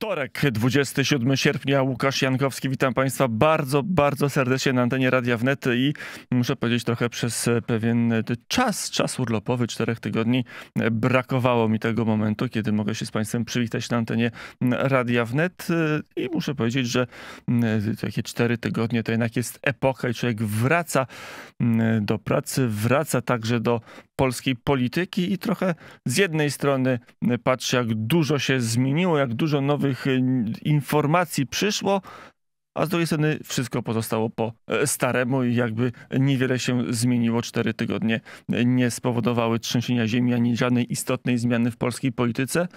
Wtorek, 27 sierpnia, Łukasz Jankowski. Witam Państwa bardzo, bardzo serdecznie na antenie Radia Wnet. I muszę powiedzieć trochę przez pewien czas, czas urlopowy, czterech tygodni, brakowało mi tego momentu, kiedy mogę się z Państwem przywitać na antenie Radia Wnet. I muszę powiedzieć, że takie cztery tygodnie to jednak jest epoka i człowiek wraca do pracy, wraca także do polskiej polityki. I trochę z jednej strony patrzy, jak dużo się zmieniło, jak dużo nowych e, informacji przyszło, a z drugiej strony wszystko pozostało po e, staremu i jakby niewiele się zmieniło. Cztery tygodnie nie spowodowały trzęsienia ziemi ani żadnej istotnej zmiany w polskiej polityce.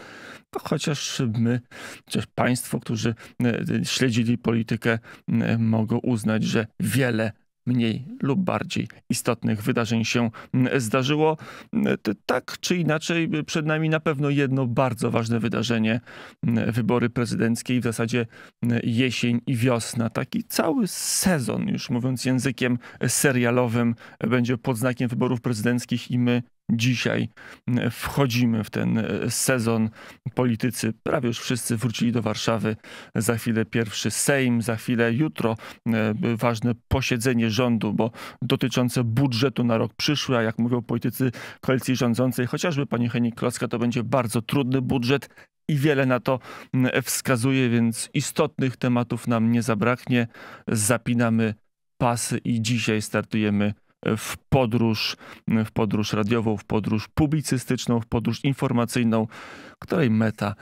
No, chociaż my, chociaż państwo, którzy e, śledzili politykę, mogą uznać, że wiele mniej lub bardziej istotnych wydarzeń się mm, zdarzyło. Mm, tak czy inaczej, przed nami na pewno jedno bardzo ważne wydarzenie mm, wybory prezydenckie i w zasadzie jesień i wiosna. Taki cały sezon, już mówiąc językiem serialowym, będzie pod znakiem wyborów prezydenckich i my dzisiaj wchodzimy w ten e, sezon. Politycy prawie już wszyscy wrócili do Warszawy. Za chwilę pierwszy Sejm, za chwilę jutro e, ważne posiedzenie rządu, bo dotyczące budżetu na rok przyszły, a jak mówią politycy koalicji rządzącej, chociażby pani Henik Klocka, to będzie bardzo trudny budżet i wiele na to wskazuje, więc istotnych tematów nam nie zabraknie. Zapinamy pasy i dzisiaj startujemy w podróż, w podróż radiową, w podróż publicystyczną, w podróż informacyjną, której meta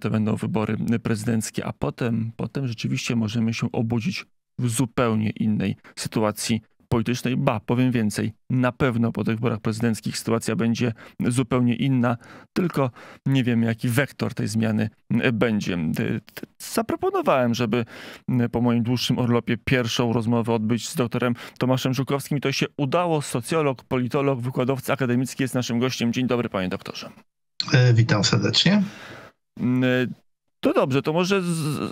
to będą wybory prezydenckie, a potem, potem rzeczywiście możemy się obudzić w zupełnie innej sytuacji politycznej. Ba, powiem więcej, na pewno po tych wyborach prezydenckich sytuacja będzie zupełnie inna, tylko nie wiemy, jaki wektor tej zmiany będzie. Zaproponowałem, żeby po moim dłuższym urlopie pierwszą rozmowę odbyć z doktorem Tomaszem Żukowskim. To się udało. Socjolog, politolog, wykładowca akademicki jest naszym gościem. Dzień dobry, panie doktorze. E, witam serdecznie. To dobrze, to może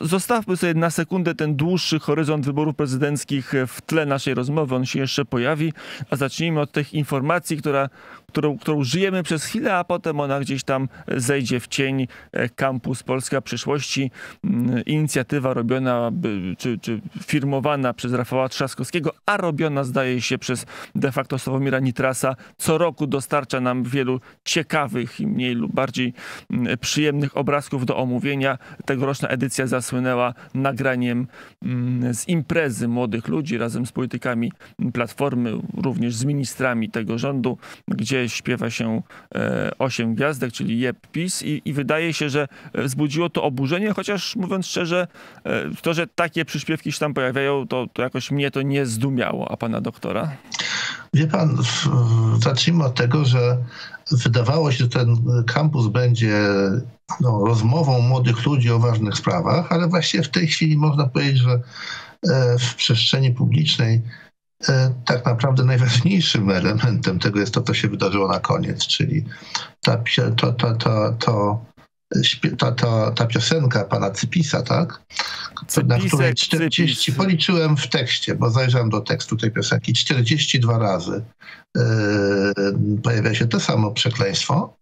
zostawmy sobie na sekundę ten dłuższy horyzont wyborów prezydenckich w tle naszej rozmowy. On się jeszcze pojawi, a zacznijmy od tych informacji, która, którą, którą żyjemy przez chwilę, a potem ona gdzieś tam zejdzie w cień. Kampus Polska Przyszłości, mm, inicjatywa robiona czy, czy firmowana przez Rafała Trzaskowskiego, a robiona zdaje się przez de facto Sławomira Nitrasa. Co roku dostarcza nam wielu ciekawych i mniej lub bardziej mm, przyjemnych obrazków do omówienia. Tegoroczna edycja zasłynęła nagraniem mm, z imprezy młodych ludzi razem z politykami Platformy, również z ministrami tego rządu, gdzie śpiewa się e, osiem gwiazdek, czyli Jeb PiS i, i wydaje się, że wzbudziło to oburzenie, chociaż mówiąc szczerze, e, to, że takie przyśpiewki się tam pojawiają, to, to jakoś mnie to nie zdumiało, a pana doktora? Wie pan, zacznijmy od tego, że wydawało się, że ten kampus będzie no, rozmową młodych ludzi o ważnych sprawach, ale właściwie w tej chwili można powiedzieć, że e, w przestrzeni publicznej E, tak naprawdę najważniejszym elementem tego jest to, co się wydarzyło na koniec, czyli ta, to, to, to, to ta, ta, ta piosenka pana Cypisa, tak? Cypisek, na której 40, Cypis. policzyłem w tekście, bo zajrzałem do tekstu tej piosenki, 42 razy yy, pojawia się to samo przekleństwo,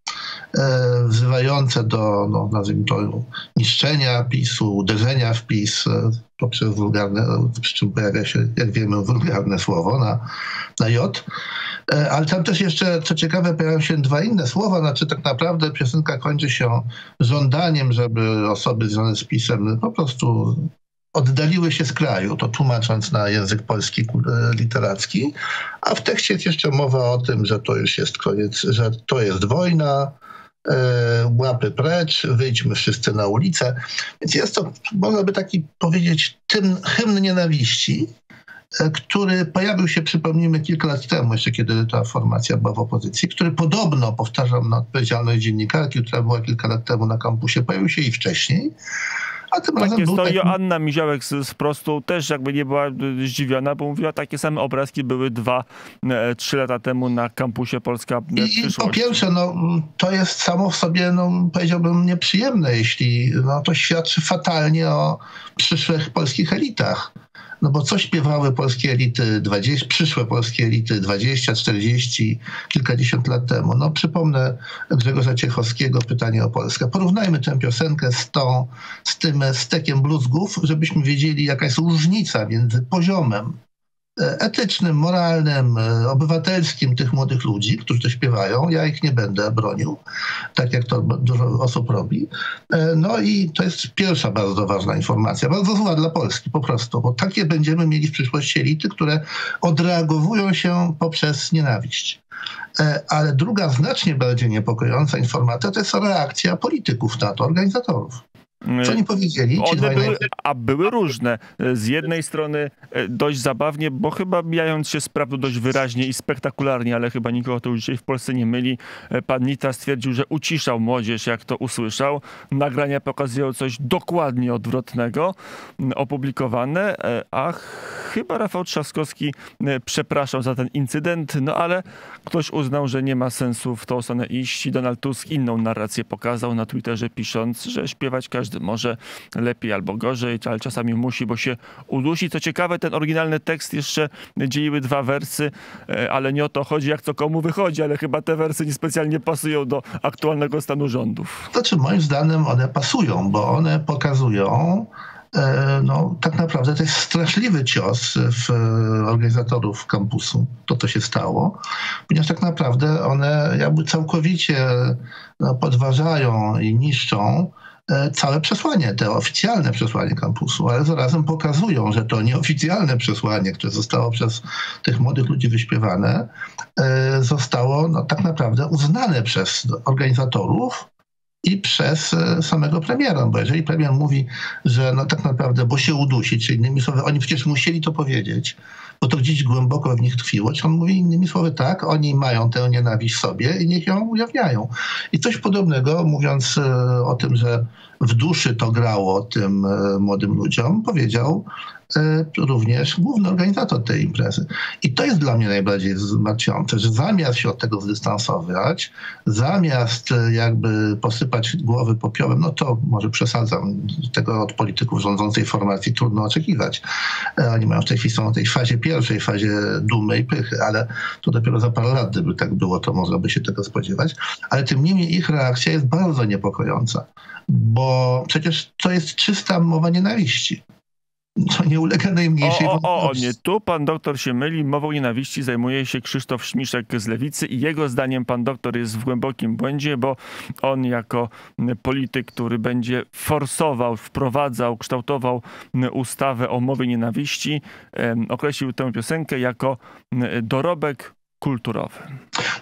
wzywające do, no, nazwijmy to, niszczenia PiSu, uderzenia w PiS yy, poprzez wulgarne, przy czym pojawia się, jak wiemy, wulgarne słowo na, na J. E, ale tam też jeszcze, co ciekawe, pojawiają się dwa inne słowa, znaczy tak naprawdę piosenka kończy się żądaniem, żeby osoby związane z pisem po prostu oddaliły się z kraju, to tłumacząc na język polski e, literacki, a w tekście jest jeszcze mowa o tym, że to już jest koniec, że to jest wojna, e, łapy precz, wyjdźmy wszyscy na ulicę. Więc jest to, można by taki powiedzieć, tym hymn nienawiści, E, który pojawił się, przypomnijmy, kilka lat temu, jeszcze kiedy ta formacja była w opozycji, który podobno, powtarzam, na odpowiedzialność dziennikarki, która była kilka lat temu na kampusie, pojawił się i wcześniej. A tym tak jest, to taki... Joanna Miziołek z, z prostu też jakby nie była e, zdziwiona, bo mówiła, takie same obrazki były dwa, e, trzy lata temu na kampusie Polska I, I po pierwsze, no, to jest samo w sobie, no, powiedziałbym, nieprzyjemne, jeśli no, to świadczy fatalnie o przyszłych polskich elitach No bo co śpiewały polskie elity, 20, przyszłe polskie elity 20, 40, kilkadziesiąt lat temu? No przypomnę Grzegorza Ciechowskiego, Pytanie o Polskę. Porównajmy tę piosenkę z tą, z tym stekiem bluzgów, żebyśmy wiedzieli, jaka jest różnica między poziomem etycznym, moralnym, e, obywatelskim tych młodych ludzi, którzy to śpiewają. Ja ich nie będę bronił, tak jak to dużo osób robi. E, no i to jest pierwsza bardzo ważna informacja, bardzo zła dla Polski po prostu, bo takie będziemy mieli w przyszłości elity, które odreagowują się poprzez nienawiść. E, ale druga, znacznie bardziej niepokojąca informacja to jest reakcja polityków na to, organizatorów. Co oni powiedzieli? One były, a były różne. Z jednej strony e, dość zabawnie, bo chyba mijając się z prawdą dość wyraźnie i spektakularnie, ale chyba nikogo to już dzisiaj w Polsce nie myli, e, pan Nita stwierdził, że uciszał młodzież, jak to usłyszał. Nagrania pokazują coś dokładnie odwrotnego, opublikowane, e, a chyba Rafał Trzaskowski przepraszał za ten incydent, no ale ktoś uznał, że nie ma sensu w tą stronę iść. Donald Tusk inną narrację pokazał na Twitterze, pisząc, że śpiewać każdy może lepiej albo gorzej, ale czasami musi, bo się udusi. Co ciekawe, ten oryginalny tekst jeszcze dzieliły dwa wersy, e, ale nie o to chodzi, jak co komu wychodzi, ale chyba te wersy niespecjalnie pasują do aktualnego stanu rządów. Znaczy, moim zdaniem one pasują, bo one pokazują, e, no, tak naprawdę to jest straszliwy cios w organizatorów kampusu, to co się stało, ponieważ tak naprawdę one jakby całkowicie no, podważają i niszczą E, całe przesłanie, te oficjalne przesłanie kampusu, ale zarazem pokazują, że to nieoficjalne przesłanie, które zostało przez tych młodych ludzi wyśpiewane, e, zostało no, tak naprawdę uznane przez organizatorów i przez e, samego premiera, bo jeżeli premier mówi, że no tak naprawdę, bo się udusi, czy innymi słowy, oni przecież musieli to powiedzieć, bo to gdzieś głęboko w nich tkwiło, czy on mówi innymi słowy tak, oni mają tę nienawiść sobie i niech ją ujawniają. I coś podobnego, mówiąc e, o tym, że w duszy to grało tym e, młodym ludziom, powiedział również główny organizator tej imprezy. I to jest dla mnie najbardziej zmartwiące, że zamiast się od tego zdystansować, zamiast e, jakby posypać głowy popiołem, no to może przesadzam, tego od polityków rządzącej formacji trudno oczekiwać. E, oni mają w tej chwili są w tej fazie pierwszej, fazie dumy i pychy, ale to dopiero za parę lat, gdyby tak było, to można by się tego spodziewać. Ale tym niemniej ich reakcja jest bardzo niepokojąca, bo przecież to jest czysta mowa nienawiści co nie ulega najmniejszej o, o, o, nie, tu pan doktor się myli. Mową nienawiści zajmuje się Krzysztof Śmiszek z Lewicy i jego zdaniem pan doktor jest w głębokim błędzie, bo on jako polityk, który będzie forsował, wprowadzał, kształtował ustawę o mowie nienawiści, określił tę piosenkę jako dorobek kulturowy.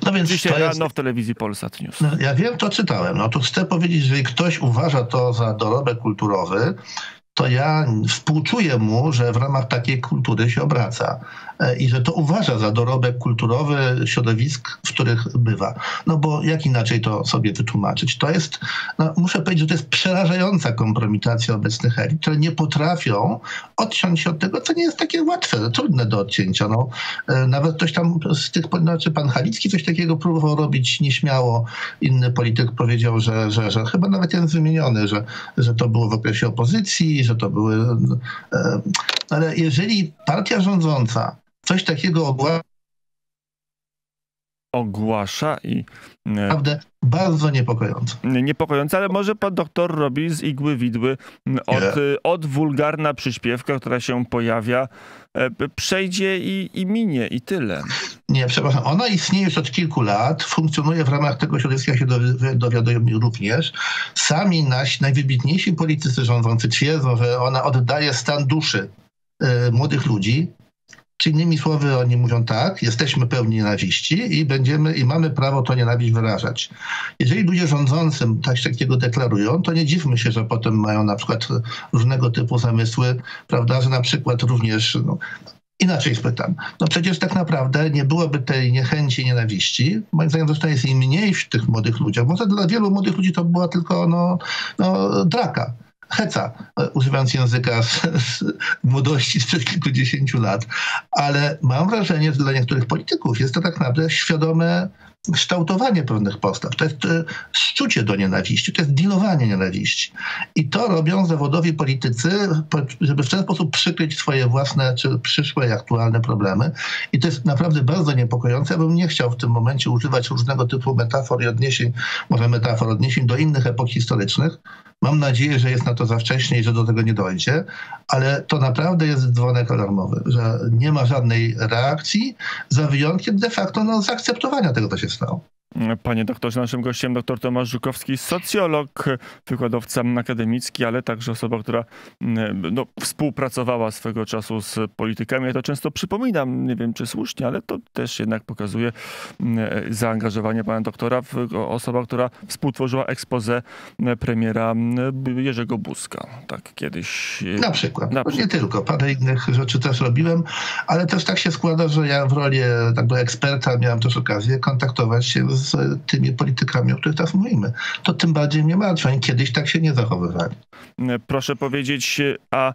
No więc Dzisiaj rano jest... w telewizji Polsat News. No, ja wiem, to czytałem. No to chcę powiedzieć, że ktoś uważa to za dorobek kulturowy, to ja współczuję mu, że w ramach takiej kultury się obraca. E, i że to uważa za dorobek kulturowy środowisk, w których bywa. No bo jak inaczej to sobie wytłumaczyć? To jest, no muszę powiedzieć, że to jest przerażająca kompromitacja obecnych elit, które nie potrafią odciąć się od tego, co nie jest takie łatwe, trudne do odcięcia. No, e, nawet ktoś tam z tych, znaczy pan Halicki coś takiego próbował robić nieśmiało. Inny polityk powiedział, że, że, że chyba nawet jest wymieniony, że, że to było w okresie opozycji, że to były... E, ale jeżeli partia rządząca coś takiego ogłasza, ogłasza i... Naprawdę bardzo niepokojące. Niepokojące, ale może pan doktor robi z igły widły od, od wulgarna przyśpiewka, która się pojawia, e, przejdzie i, i minie i tyle. Nie, przepraszam. Ona istnieje już od kilku lat, funkcjonuje w ramach tego środowiska, się dowiadują również. Sami nasi najwybitniejsi politycy rządzący twierdzą, że ona oddaje stan duszy e, młodych ludzi, czy innymi słowy oni mówią tak, jesteśmy pełni nienawiści i będziemy i mamy prawo to nienawiść wyrażać. Jeżeli ludzie rządzącym coś takiego deklarują, to nie dziwmy się, że potem mają na przykład różnego typu zamysły, prawda, że na przykład również no, Inaczej spytam. No przecież tak naprawdę nie byłoby tej niechęci, nienawiści. Moim zdaniem zresztą jest im mniej w tych młodych ludziach. Może dla wielu młodych ludzi to była tylko no, no, draka heca, używając języka z, z młodości sprzed kilkudziesięciu lat. Ale mam wrażenie, że dla niektórych polityków jest to tak naprawdę świadome kształtowanie pewnych postaw, to jest e, szczucie do nienawiści, to jest dealowanie nienawiści. I to robią zawodowi politycy, żeby w ten sposób przykryć swoje własne czy przyszłe i aktualne problemy. I to jest naprawdę bardzo niepokojące. Ja bym nie chciał w tym momencie używać różnego typu metafor i odniesień, może metafor odniesień do innych epok historycznych. Mam nadzieję, że jest na to za wcześnie i że do tego nie dojdzie, ale to naprawdę jest dzwonek alarmowy, że nie ma żadnej reakcji, za wyjątkiem de facto no, zaakceptowania tego, co się stało. Panie doktorze, naszym gościem dr Tomasz Żukowski, socjolog, wykładowca akademicki, ale także osoba, która mm, no, współpracowała swego czasu z politykami. Ja to często przypominam, nie wiem czy słusznie, ale to też jednak pokazuje mm, zaangażowanie pana doktora, osoba, która współtworzyła expose premiera mm, Jerzego Buzka. Tak kiedyś. Na przykład. Na przykład. Nie tylko. Parę innych rzeczy też robiłem, ale też tak się składa, że ja w roli tak eksperta miałem też okazję kontaktować się z z tymi politykami, o których teraz mówimy. To tym bardziej mnie martwi. Oni kiedyś tak się nie zachowywali. Proszę powiedzieć, a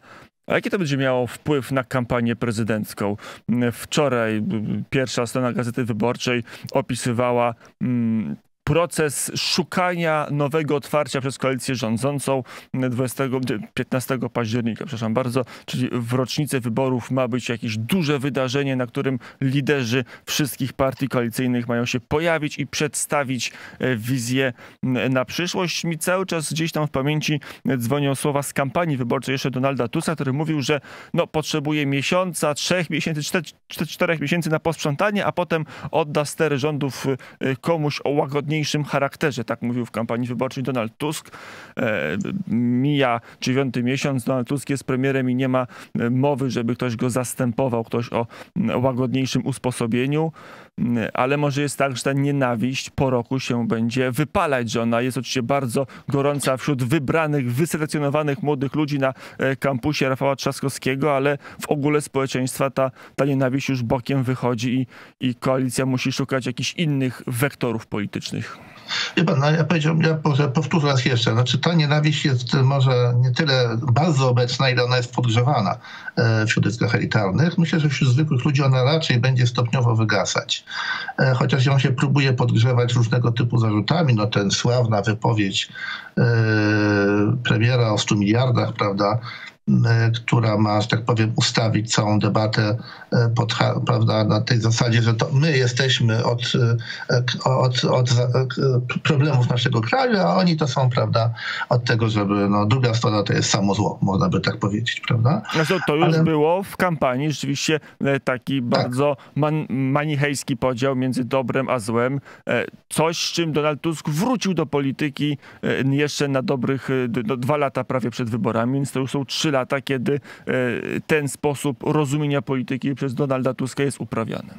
a jaki to będzie miało wpływ na kampanię prezydencką? Wczoraj pierwsza strona Gazety Wyborczej opisywała mm, proces szukania nowego otwarcia przez koalicję rządzącą 20, 15 października, przepraszam bardzo, czyli w rocznicę wyborów ma być jakieś duże wydarzenie, na którym liderzy wszystkich partii koalicyjnych mają się pojawić i przedstawić e, wizję na przyszłość. Mi cały czas gdzieś tam w pamięci dzwonią słowa z kampanii wyborczej jeszcze Donalda Tuska, który mówił, że no, potrzebuje miesiąca, trzech miesięcy, czterech miesięcy na posprzątanie, a potem odda stery rządów e, komuś o łagodniejszym charakterze, tak mówił w kampanii wyborczej Donald Tusk. E, mija dziewiąty miesiąc, Donald Tusk jest premierem i nie ma e, mowy, żeby ktoś go zastępował, ktoś o łagodniejszym usposobieniu, ale może jest tak, że ta nienawiść po roku się będzie wypalać, że ona jest oczywiście bardzo gorąca wśród wybranych, wyselekcjonowanych młodych ludzi na e, kampusie Rafała Trzaskowskiego, ale w ogóle społeczeństwa ta, ta nienawiść już bokiem wychodzi i, i koalicja musi szukać jakichś innych wektorów politycznych. Wie pan, no ja powiedziałbym, ja powtórzę raz jeszcze, znaczy ta nienawiść jest może nie tyle bardzo obecna, ile ona jest podgrzewana e, wśród zyskach elitarnych. Myślę, że wśród zwykłych ludzi ona raczej będzie stopniowo wygasać. E, chociaż ją się próbuje podgrzewać różnego typu zarzutami, no ten sławna wypowiedź e, premiera o 100 miliardach, prawda, która ma, że tak powiem, ustawić całą debatę e, pod, prawda, na tej zasadzie, że to my jesteśmy od, e, od, od problemów naszego kraju, a oni to są, prawda, od tego, żeby, no, druga strona to jest samo zło, można by tak powiedzieć, prawda? Znaczy, to już Ale... było w kampanii rzeczywiście taki tak. bardzo tak. man, manichejski podział między dobrem a złem. Coś, z czym Donald Tusk wrócił do polityki jeszcze na dobrych no, dwa lata prawie przed wyborami, więc to już są trzy lata lata, kiedy e, ten sposób rozumienia polityki przez Donalda Tuska jest uprawiany.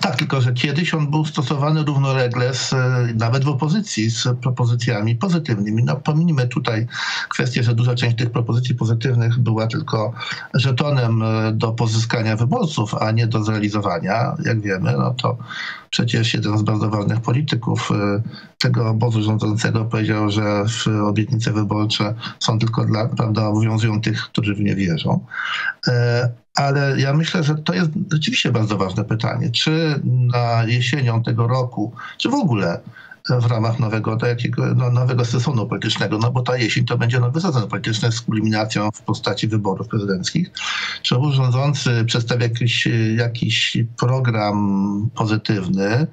Tak, tylko że kiedyś on był stosowany równolegle z, e, nawet w opozycji z propozycjami pozytywnymi. No, pominijmy tutaj kwestię, że duża część tych propozycji pozytywnych była tylko żetonem e, do pozyskania wyborców, a nie do zrealizowania. Jak wiemy, no to przecież jeden z bardzo ważnych polityków e, tego obozu rządzącego powiedział, że obietnice wyborcze są tylko dla, prawda, obowiązują tych, którzy w nie wierzą. Ale ja myślę, że to jest rzeczywiście bardzo ważne pytanie. Czy na jesienią tego roku, czy w ogóle w ramach nowego, takiego, no, nowego sezonu politycznego, no bo ta jesień to będzie nowy sezon polityczny z kulminacją w postaci wyborów prezydenckich. Czy rządzący przedstawia jakiś, jakiś program pozytywny,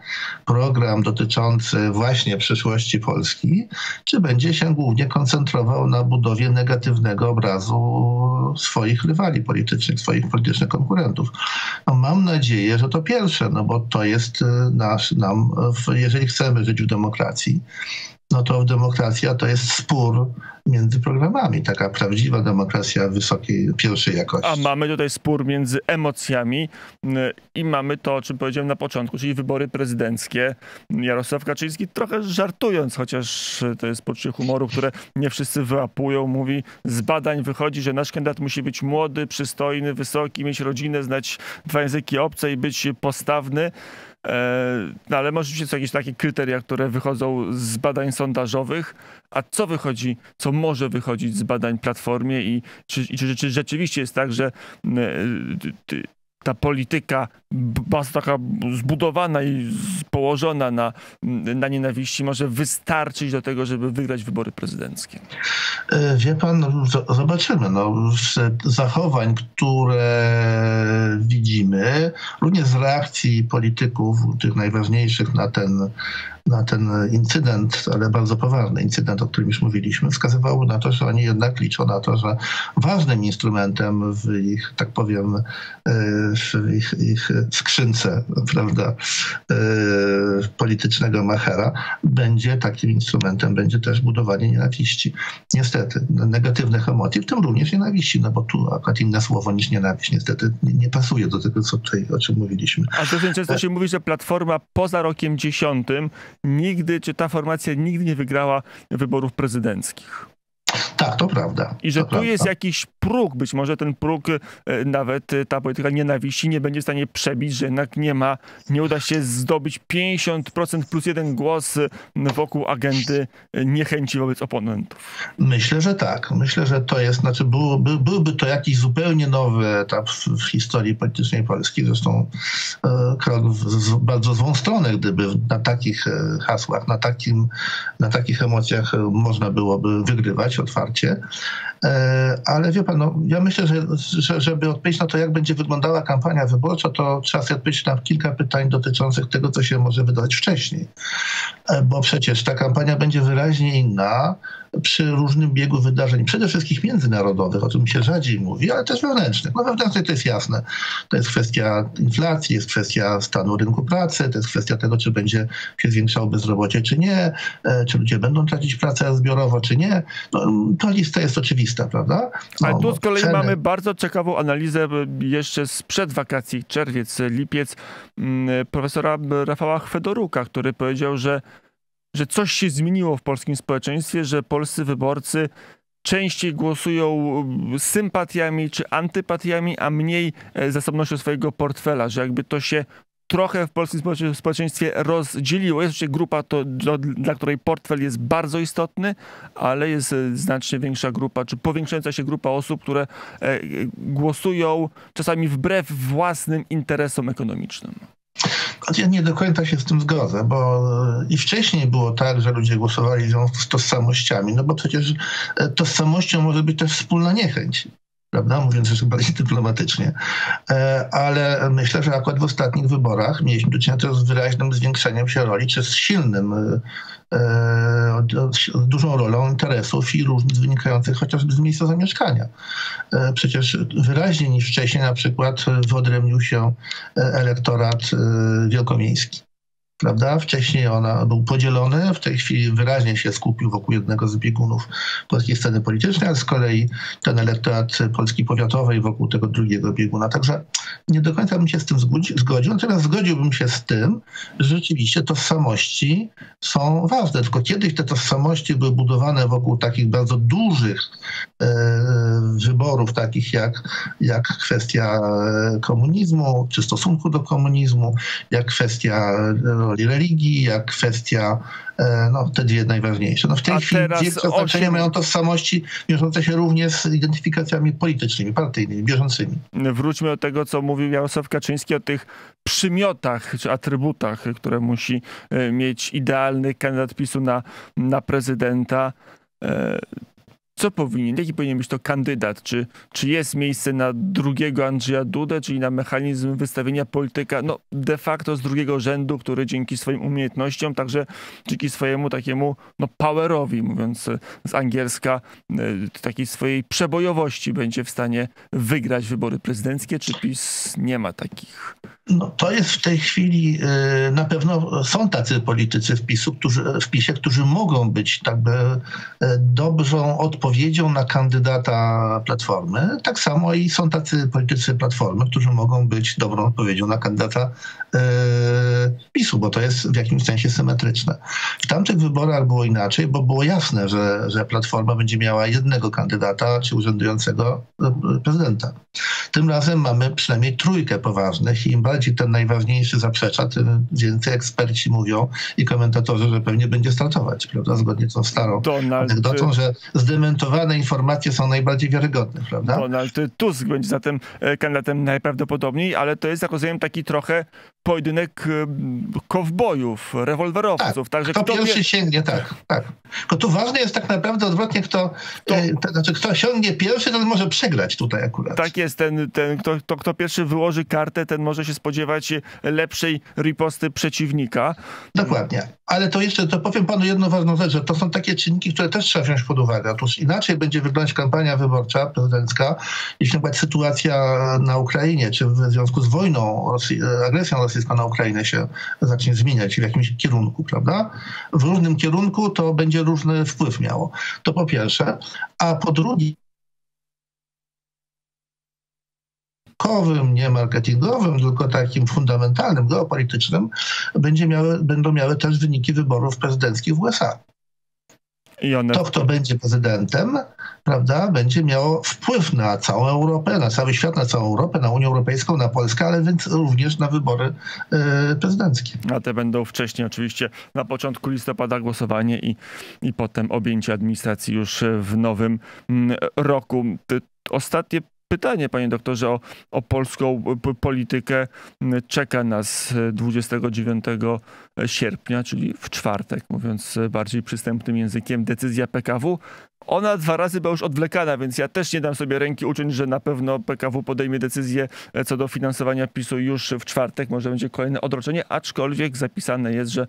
program dotyczący właśnie przyszłości Polski, czy będzie się głównie koncentrował na budowie negatywnego obrazu swoich rywali politycznych, swoich politycznych konkurentów? No, mam nadzieję, że to pierwsze, no bo to jest y, nasz, nam, jeżeli chcemy żyć w demokracji, no to demokracja to jest spór między programami, taka prawdziwa demokracja wysokiej, pierwszej jakości. A mamy tutaj spór między emocjami mm, i mamy to, o czym powiedziałem na początku, czyli wybory prezydenckie. Jarosław Kaczyński trochę żartując, chociaż to jest poczucie humoru, które nie wszyscy wyłapują, mówi z badań wychodzi, że nasz kandydat musi być młody, przystojny, wysoki, mieć rodzinę, znać dwa języki obce i być postawny. E, no ale może są jakieś takie kryteria, które wychodzą z badań sondażowych, a co wychodzi, co może wychodzić z badań Platformie i czy, czy, czy rzeczywiście jest tak, że ta polityka taka zbudowana i położona na, na nienawiści może wystarczyć do tego, żeby wygrać wybory prezydenckie? E, wie pan, no, zobaczymy. No, zachowań, które widzimy, również z reakcji polityków, tych najważniejszych na ten na ten incydent, ale bardzo poważny incydent, o którym już mówiliśmy, wskazywały na to, że oni jednak liczą na to, że ważnym instrumentem w ich, tak powiem, e, w ich, ich skrzynce, prawda, e, politycznego machera, będzie takim instrumentem, będzie też budowanie nienawiści. Niestety, negatywnych emocji, w tym również nienawiści, no bo tu akurat inne słowo niż nienawiść niestety nie, nie pasuje do tego, co tutaj, o czym mówiliśmy. A to często się mówi, że Platforma poza rokiem dziesiątym nigdy, czy ta formacja nigdy nie wygrała wyborów prezydenckich. Tak, to prawda. I że to tu prawda. jest jakiś próg, być może ten próg, e, nawet e, ta polityka nienawiści nie będzie w stanie przebić, że jednak nie ma, nie uda się zdobyć 50% plus jeden głos e, wokół agendy niechęci wobec oponentów. Myślę, że tak. Myślę, że to jest, znaczy byłoby, byłby to jakiś zupełnie nowy etap w, historii politycznej Polski. Zresztą krok w, bardzo złą stronę, gdyby na takich hasłach, na, takim, na takich emocjach można byłoby wygrywać otwarcie. Ale wie pan, no, ja myślę, że, że żeby odpowiedzieć na to, jak będzie wyglądała kampania wyborcza, to trzeba sobie odpowiedzieć na kilka pytań dotyczących tego, co się może wydarzyć wcześniej. E, bo przecież ta kampania będzie wyraźnie inna przy różnym biegu wydarzeń, przede wszystkim międzynarodowych, o czym się rzadziej mówi, ale też wewnętrznych. No wewnętrznych to jest jasne. To jest kwestia inflacji, jest kwestia stanu rynku pracy, to jest kwestia tego, czy będzie się zwiększało bezrobocie, czy nie, e, czy ludzie będą tracić pracę zbiorowo, czy nie. No, ta lista jest oczywista, prawda? No, ale tu z kolei ceny... mamy bardzo ciekawą analizę jeszcze sprzed wakacji, czerwiec, lipiec, mm, profesora Rafała Chwedoruka, który powiedział, że że coś się zmieniło w polskim społeczeństwie, że polscy wyborcy częściej głosują sympatiami czy antypatiami, a mniej e, zasobnością swojego portfela, że jakby to się trochę w polskim społeczeństwie rozdzieliło. Jest oczywiście grupa, to, dla której portfel jest bardzo istotny, ale jest e, znacznie większa grupa, czy powiększająca się grupa osób, które e, głosują czasami wbrew własnym interesom ekonomicznym. Ja nie do końca się z tym zgodzę, bo i wcześniej było tak, że ludzie głosowali w związku z tożsamościami, no bo przecież e, tożsamością może być też wspólna niechęć prawda, mówiąc jeszcze bardziej dyplomatycznie. E, ale myślę, że akurat w ostatnich wyborach mieliśmy do czynienia z wyraźnym zwiększeniem się roli, czy z silnym, e, z dużą rolą interesów i różnic wynikających chociażby z miejsca zamieszkania. E, przecież wyraźniej niż wcześniej na przykład wyodrębnił się elektorat wielkomiejski prawda? Wcześniej ona był podzielony, w tej chwili wyraźnie się skupił wokół jednego z biegunów polskiej sceny politycznej, a z kolei ten elektorat Polski Powiatowej wokół tego drugiego bieguna. Także nie do końca bym się z tym zgodził, natomiast zgodziłbym się z tym, że rzeczywiście tożsamości są ważne. Tylko kiedyś te tożsamości były budowane wokół takich bardzo dużych e, wyborów, takich jak, jak kwestia komunizmu, czy stosunku do komunizmu, jak kwestia e, roli religii, jak kwestia, e, no te dwie najważniejsze. No w tej A chwili wielkie znaczenie mają tożsamości wiążące się również z identyfikacjami politycznymi, partyjnymi, bieżącymi. Wróćmy do tego, co mówił Jarosław Kaczyński o tych przymiotach czy atrybutach, które musi e, mieć idealny kandydat PiSu na, na prezydenta. Co powinien, jaki powinien być to kandydat? Czy, czy jest miejsce na drugiego Andrzeja Dudę, czyli na mechanizm wystawienia polityka no, de facto z drugiego rzędu, który dzięki swoim umiejętnościom, także dzięki swojemu takiemu no, powerowi, mówiąc z angielska, e, takiej swojej przebojowości będzie w stanie wygrać wybory prezydenckie, czy PiS nie ma takich? No, to jest w tej chwili y, na pewno są tacy politycy w, PiSu, którzy, w PiSie, którzy mogą być tak by y, dobrą odpowiedzią na kandydata Platformy. Tak samo i są tacy politycy Platformy, którzy mogą być dobrą odpowiedzią na kandydata y, PiSu, bo to jest w jakimś sensie symetryczne. W tamtych wyborach było inaczej, bo było jasne, że, że Platforma będzie miała jednego kandydata, czy urzędującego prezydenta. Tym razem mamy przynajmniej trójkę poważnych i im bardziej bardziej ten najważniejszy zaprzecza, tym więcej eksperci mówią i komentatorzy, że pewnie będzie startować, prawda? Zgodnie z tą starą Donald... anegdotą, że zdementowane informacje są najbardziej wiarygodne, prawda? Donald Tusk będzie zatem e, kandydatem najprawdopodobniej, ale to jest, jak rozumiem, taki trochę pojedynek kowbojów, rewolwerowców. Tak, kto, kto pierwszy sięgnie, tak, tak. Tylko tu ważne jest tak naprawdę odwrotnie, kto, to, to znaczy, kto sięgnie pierwszy, ten może przegrać tutaj akurat. Tak jest, ten, ten kto, to, kto pierwszy wyłoży kartę, ten może się spodziewać lepszej riposty przeciwnika. Dokładnie. Ale to jeszcze, to powiem panu jedną ważną rzecz, że to są takie czynniki, które też trzeba wziąć pod uwagę. Otóż inaczej będzie wyglądać kampania wyborcza prezydencka, jeśli na sytuacja na Ukrainie, czy w związku z wojną, Rosji, agresją rosyjską na Ukrainę się zacznie zmieniać w jakimś kierunku, prawda? W różnym kierunku to będzie różny wpływ miało. To po pierwsze. A po drugie, nie marketingowym, tylko takim fundamentalnym, geopolitycznym, będzie miały, będą miały też wyniki wyborów prezydenckich w USA. One... To, kto będzie prezydentem, prawda, będzie miało wpływ na całą Europę, na cały świat, na całą Europę, na Unię Europejską, na Polskę, ale więc również na wybory y, prezydenckie. A te będą wcześniej oczywiście na początku listopada głosowanie i, i potem objęcie administracji już w nowym mm, roku. Ostatnie pytanie, panie doktorze, o, o polską politykę. Czeka nas 29 sierpnia, czyli w czwartek, mówiąc bardziej przystępnym językiem, decyzja PKW ona dwa razy była już odwlekana, więc ja też nie dam sobie ręki uczyć, że na pewno PKW podejmie decyzję e, co do finansowania PiSu już w czwartek. Może będzie kolejne odroczenie, aczkolwiek zapisane jest, że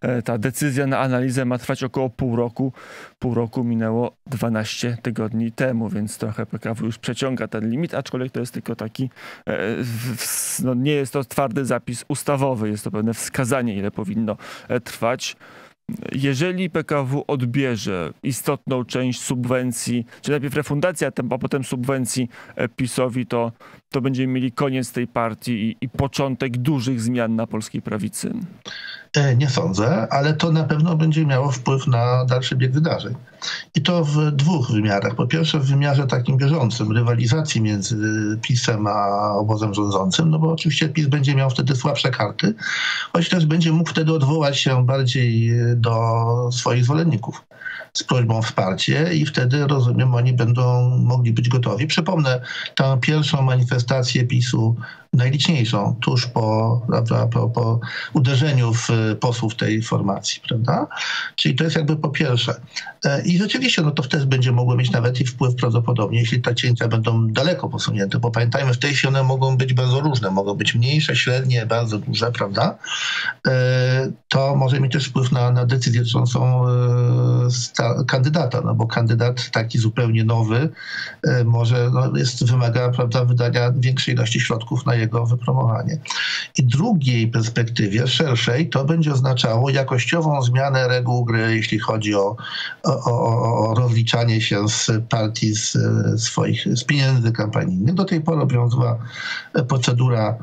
e, ta decyzja na analizę ma trwać około pół roku. Pół roku minęło 12 tygodni temu, więc trochę PKW już przeciąga ten limit, aczkolwiek to jest tylko taki, e, no nie jest to twardy zapis ustawowy, jest to pewne wskazanie, ile powinno trwać jeżeli PKW odbierze istotną część subwencji, czy najpierw refundacja, a potem subwencji e, PiSowi, to, to będziemy mieli koniec tej partii i, i początek dużych zmian na polskiej prawicy? E, nie sądzę, ale to na pewno będzie miało wpływ na dalszy bieg wydarzeń. I to w dwóch wymiarach. Po pierwsze w wymiarze takim bieżącym, rywalizacji między PiSem a obozem rządzącym, no bo oczywiście PiS będzie miał wtedy słabsze karty, choć też będzie mógł wtedy odwołać się bardziej do swoich zwolenników z prośbą o wsparcie i wtedy, rozumiem, oni będą mogli być gotowi. Przypomnę tę pierwszą manifestację PiSu najliczniejszą tuż po, prawda, po, po uderzeniu w posłów tej formacji, prawda? Czyli to jest jakby po pierwsze. E, I rzeczywiście, no to wtedy będzie mogło mieć nawet i wpływ prawdopodobnie, jeśli te cięcia będą daleko posunięte, bo pamiętajmy, w tej chwili one mogą być bardzo różne, mogą być mniejsze, średnie, bardzo duże, prawda? E, to może mieć też wpływ na, na decyzję dotyczącą e, kandydata, no bo kandydat taki zupełnie nowy może, no jest, wymaga, prawda, wydania większej ilości środków na jego wypromowanie. I drugiej perspektywie, szerszej, to będzie oznaczało jakościową zmianę reguł gry, jeśli chodzi o, o, o, rozliczanie się z partii z swoich z pieniędzy kampanijnych. Do tej pory obowiązywała procedura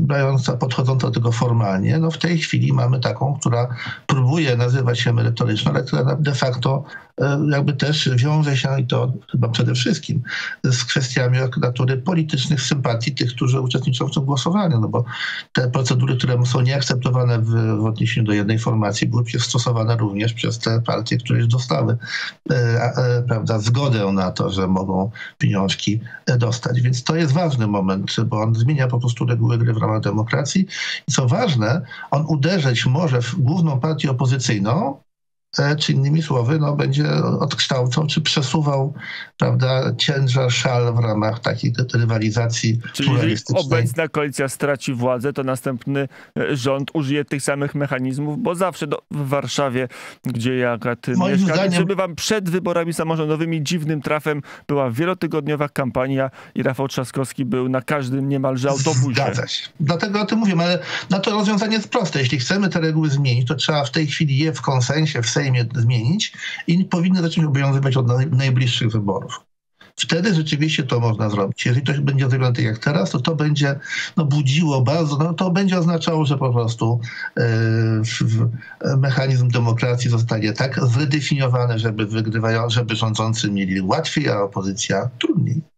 brająca, podchodząca do tego formalnie. No w tej chwili mamy taką, która próbuje nazywać się merytoryczną, ale która de facto E, jakby też wiąże się, i to chyba przede wszystkim, z kwestiami natury politycznych sympatii tych, którzy uczestniczą w tym głosowaniu, no bo te procedury, które są nieakceptowane w, w odniesieniu do jednej formacji, były stosowane również przez te partie, które już dostały e, e, prawda, zgodę na to, że mogą pieniążki dostać. Więc to jest ważny moment, bo on zmienia po prostu reguły gry w ramach demokracji. I co ważne, on uderzyć może w główną partię opozycyjną, E, czy innymi słowy, no, będzie odkształcał czy przesuwał prawda, ciężar szal w ramach takiej rywalizacji Czyli jeżeli obecna koalicja straci władzę, to następny e, rząd użyje tych samych mechanizmów, bo zawsze do, w Warszawie, gdzie ja akurat Moim mieszkam, zdaniem... żeby wam przed wyborami samorządowymi dziwnym trafem była wielotygodniowa kampania i Rafał Trzaskowski był na każdym niemalże autobusie. Zgadza się. Dlatego o tym mówię, ale na to rozwiązanie jest proste. Jeśli chcemy te reguły zmienić, to trzeba w tej chwili je w konsensie, w Sejmie zmienić i powinny zacząć obowiązywać od najbliższych wyborów. Wtedy rzeczywiście to można zrobić. Jeżeli to będzie zrobione tak jak teraz, to to będzie no, budziło bardzo, no, to będzie oznaczało, że po prostu e, mechanizm demokracji zostanie tak zredefiniowany, żeby wygrywają, żeby rządzący mieli łatwiej, a opozycja trudniej.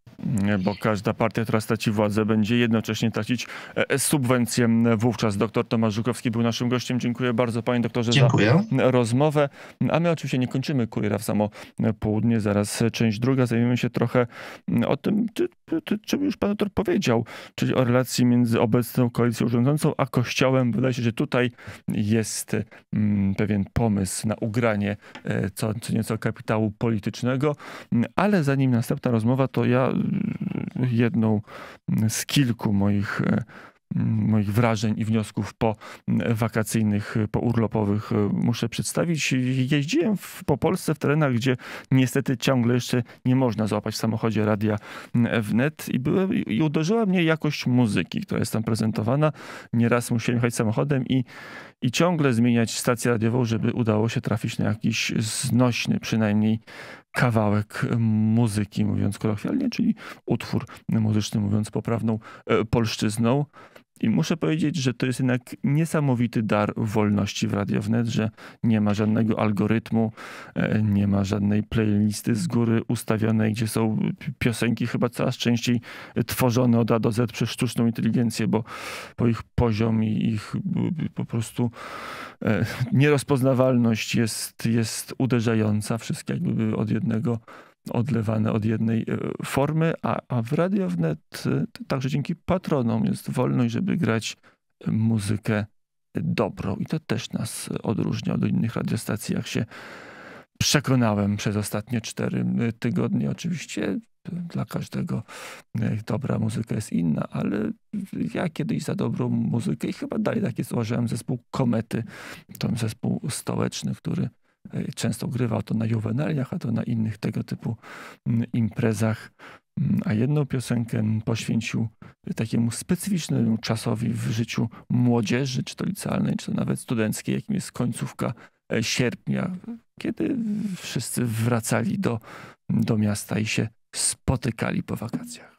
Bo każda partia, która straci władzę, będzie jednocześnie tracić e, subwencję wówczas. Doktor Tomasz Żukowski był naszym gościem. Dziękuję bardzo panie doktorze Dziękuję. za rozmowę. A my oczywiście nie kończymy kuriera w samo południe. Zaraz część druga. Zajmiemy się trochę o tym, czy, czy, czym już pan doktor powiedział, czyli o relacji między obecną koalicją rządzącą a Kościołem. Wydaje się, że tutaj jest pewien pomysł na ugranie e, co, co nieco kapitału politycznego. Ale zanim następna rozmowa, to ja jedną z kilku moich e, moich wrażeń i wniosków po wakacyjnych, po urlopowych muszę przedstawić. Jeździłem w, po Polsce w terenach, gdzie niestety ciągle jeszcze nie można złapać w samochodzie radia wnet i, byłem, i uderzyła mnie jakość muzyki, która jest tam prezentowana. Nieraz musiałem jechać samochodem i, i ciągle zmieniać stację radiową, żeby udało się trafić na jakiś znośny przynajmniej kawałek muzyki, mówiąc kolokwialnie, czyli utwór muzyczny, mówiąc poprawną e, polszczyzną. I muszę powiedzieć, że to jest jednak niesamowity dar wolności w Radio Wnet, że nie ma żadnego algorytmu, e, nie ma żadnej playlisty z góry ustawionej, gdzie są piosenki chyba coraz częściej tworzone od A do Z przez sztuczną inteligencję, bo, bo ich poziom i ich po prostu e, nierozpoznawalność jest, jest uderzająca. Wszystkie jakby od jednego odlewane od jednej e, formy, a, a w Radio Wnet e, także dzięki patronom jest wolność, żeby grać muzykę dobrą. I to też nas odróżnia od innych radiostacji, jak się przekonałem przez ostatnie cztery tygodnie. Oczywiście dla każdego e, dobra muzyka jest inna, ale ja kiedyś za dobrą muzykę i chyba dalej takie złożyłem zespół Komety, to zespół stołeczny, który E, często grywał to na juwenaliach, a to na innych tego typu mm, imprezach. Mm, a jedną piosenkę poświęcił takiemu specyficznemu czasowi w życiu młodzieży, czy to licealnej, czy to nawet studenckiej, jakim jest końcówka e, sierpnia, kiedy wszyscy wracali do, do miasta i się spotykali po wakacjach.